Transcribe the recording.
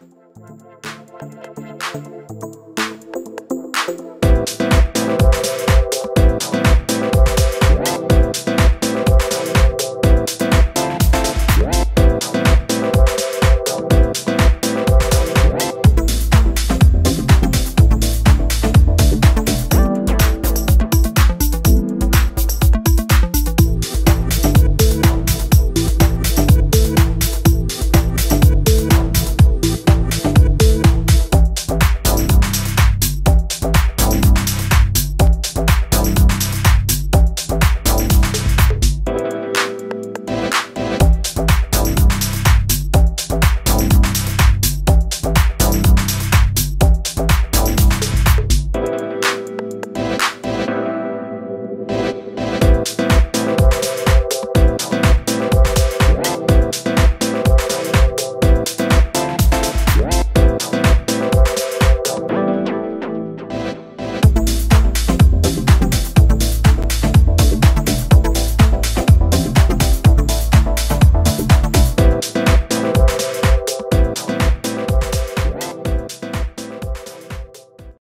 Música